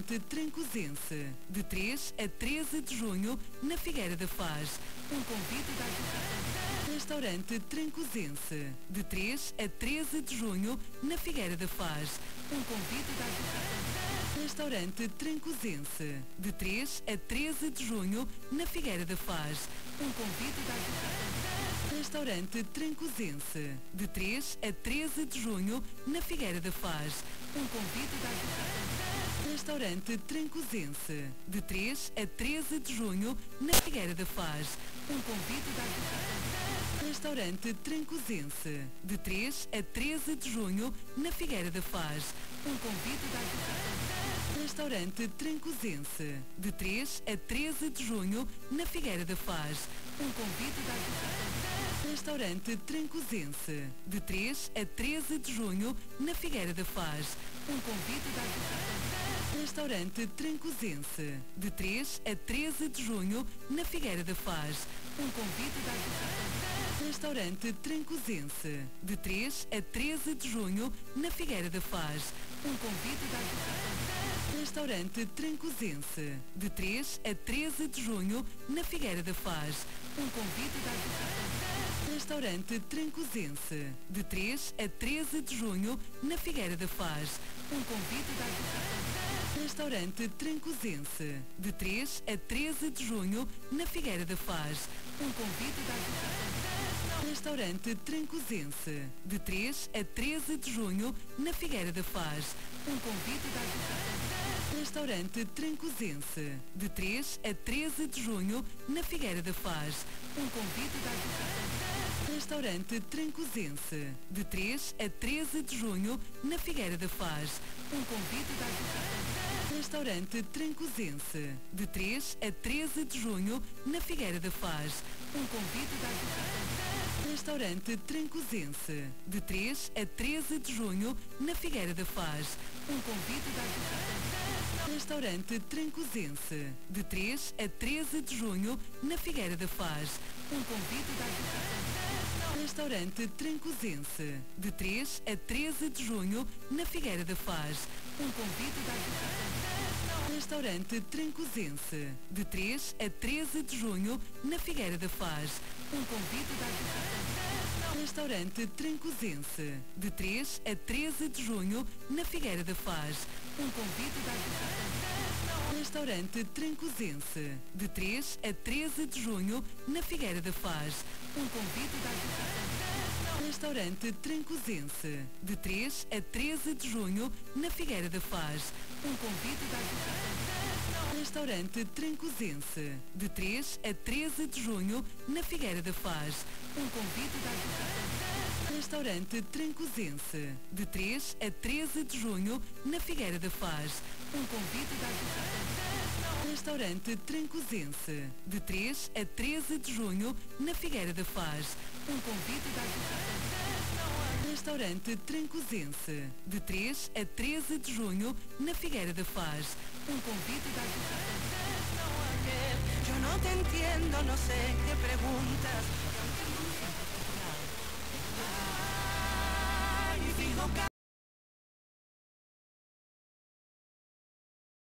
Restaurante Trancosense, de 3 a 13 de junho, na Figueira da Faz. Um convite da Restaurante Trancosense, de 3 a 13 de junho, na Figueira da Faz. Um convite da Restaurante Trancosense, de 3 a 13 de junho, na Figueira da Faz. Um convite da Restaurante Trancosense, de 3 a 13 de junho, na Figueira da Faz. Um convite da Restaurante Trancosense, de 3 a 13 de junho, na Figueira da Faz. Um convite da Restaurante Trancosense, de 3 a 13 de junho, na Figueira da Faz. Um convite da Restaurante Trancosense, de 3 a 13 de junho, na Figueira da Faz. Um convite da Restaurante Trancosense, de 3 a 13 de junho, na Figueira da Faz. Um convite da Restaurante Trancosense, de 3 a 13 de junho, na Figueira da Faz. Um convite da Restaurante Trancosense, de 3 a 13 de junho, na Figueira da Faz. Um convite da Restaurante Trancosense, de 3 a 13 de junho, na Figueira da Faz. Um convite da Restaurante Trancosense, de 3 a 13 de junho, na Figueira da Faz. Um convite da Restaurante Trancosense, de 3 a 13 de junho, na Figueira da Faz. Um convite da Restaurante Trancosense, de 3 a 13 de junho, na Figueira da Faz. Um convite da Restaurante Trancosense, de 3 a 13 de junho, na Figueira da Faz. Um convite da Restaurante Trancosense, de 3 a 13 de junho, na Figueira da Faz. Um convite da Restaurante Trancosense, de 3 a 13 de junho, na Figueira da Faz. Um convite da Restaurante Trancosense, de 3 a 13 de junho, na Figueira da Faz. Um convite da Restaurante Trancosense, de 3 a 13 de junho, na Figueira da Faz. Um convite da Restaurante Trancosense, de 3 a 13 de junho, na Figueira da Faz. Um convite da Restaurante Trancosense, de 3 a 13 de junho, na Figueira da Faz. Um convite da Restaurante Trancosense, de 3 a 13 de junho, na Figueira da Faz. Um convite da Restaurante Trancosense, de 3 a 13 de junho, na Figueira da Faz. Um convite da Restaurante Trancosense, de 3 a 13 de junho, na Figueira da Faz. Um convite da Restaurante Trancosense, de 3 a 13 de junho, na Figueira da Faz. Um convite da Restaurante Trancosense, de 3 a 13 de junho, na Figueira da Faz. Um convite da Restaurante Trancosense, de 3 a 13 de junho, na Figueira da Faz. Um convite da Restaurante Trancosense, de 3 a 13 de junho, na Figueira da Faz. Um convite da Yo no te entiendo, no sé qué preguntas.